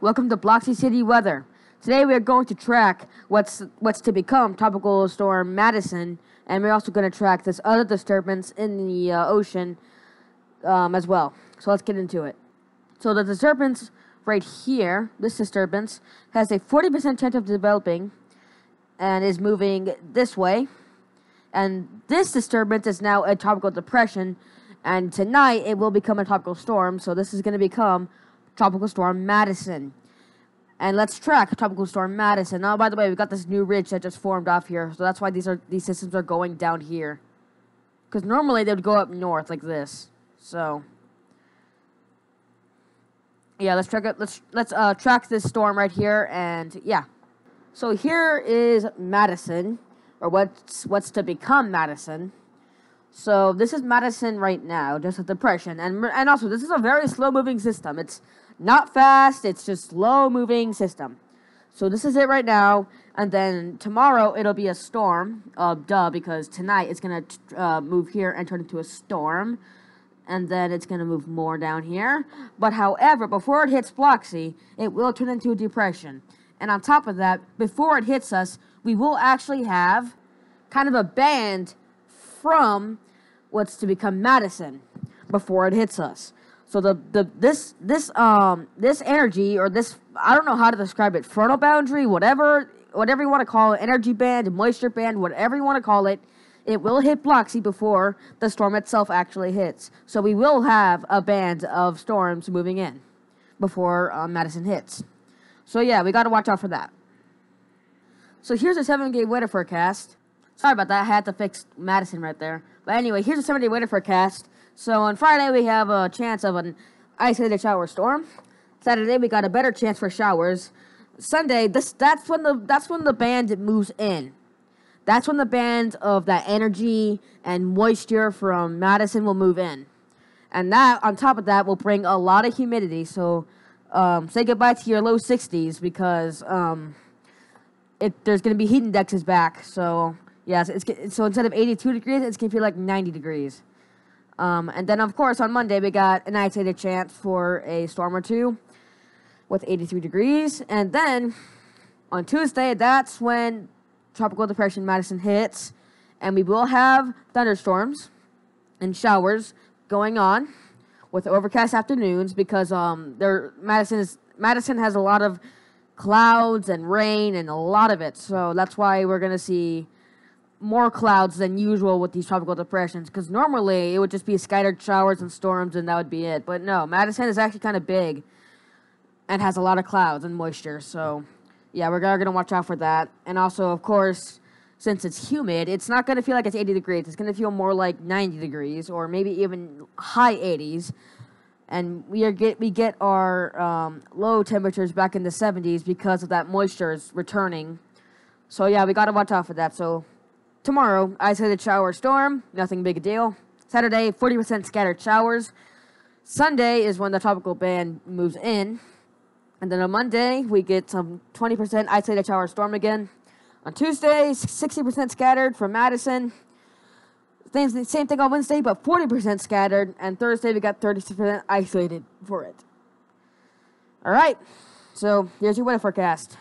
Welcome to Bloxy City weather. Today we are going to track what's what's to become Tropical Storm Madison, and we're also going to track this other disturbance in the uh, ocean um, as well. So let's get into it. So the disturbance right here, this disturbance, has a 40% chance of developing and is moving this way. And this disturbance is now a tropical depression, and tonight it will become a tropical storm. So this is going to become Tropical Storm Madison. And let's track Tropical Storm Madison. Now, by the way, we've got this new ridge that just formed off here, so that's why these are these systems are going down here. Because normally they would go up north like this. So, yeah, let's track it. Let's let's uh, track this storm right here, and yeah. So here is Madison, or what's what's to become Madison. So this is Madison right now, just a depression, and and also this is a very slow moving system. It's not fast, it's just slow moving system. So this is it right now, and then tomorrow it'll be a storm. Uh, duh, because tonight it's gonna uh, move here and turn into a storm, and then it's gonna move more down here. But however, before it hits Bloxy, it will turn into a depression. And on top of that, before it hits us, we will actually have kind of a band from what's to become Madison before it hits us. So the, the this this um this energy or this I don't know how to describe it frontal boundary whatever whatever you want to call it energy band moisture band whatever you want to call it it will hit Bloxy before the storm itself actually hits. So we will have a band of storms moving in before um, Madison hits. So yeah, we got to watch out for that. So here's a seven-day weather forecast. Sorry about that. I had to fix Madison right there. But anyway, here's a seven-day weather forecast. So on Friday we have a chance of an isolated shower storm. Saturday we got a better chance for showers. Sunday, this that's when the that's when the band moves in. That's when the band of that energy and moisture from Madison will move in. And that on top of that will bring a lot of humidity. So um, say goodbye to your low 60s because um, it there's going to be heat indexes back. So yes, it's so instead of 82 degrees, it's to feel like 90 degrees. Um, and then, of course, on Monday, we got an isolated chance for a storm or two with 83 degrees. And then on Tuesday, that's when Tropical Depression Madison hits. And we will have thunderstorms and showers going on with overcast afternoons because um, there Madison is Madison has a lot of clouds and rain and a lot of it. So that's why we're going to see more clouds than usual with these tropical depressions because normally it would just be scattered showers and storms and that would be it. But no, Madison is actually kind of big and has a lot of clouds and moisture. So yeah, we're going to watch out for that. And also, of course, since it's humid, it's not going to feel like it's 80 degrees. It's going to feel more like 90 degrees or maybe even high 80s. And we are get we get our um, low temperatures back in the 70s because of that moisture is returning. So yeah, we got to watch out for that. So Tomorrow, isolated shower storm, nothing big a deal. Saturday, 40% scattered showers. Sunday is when the tropical band moves in. And then on Monday, we get some 20% isolated shower storm again. On Tuesday, 60% scattered from Madison. Same, same thing on Wednesday, but 40% scattered. And Thursday, we got 30% isolated for it. All right. So here's your weather forecast.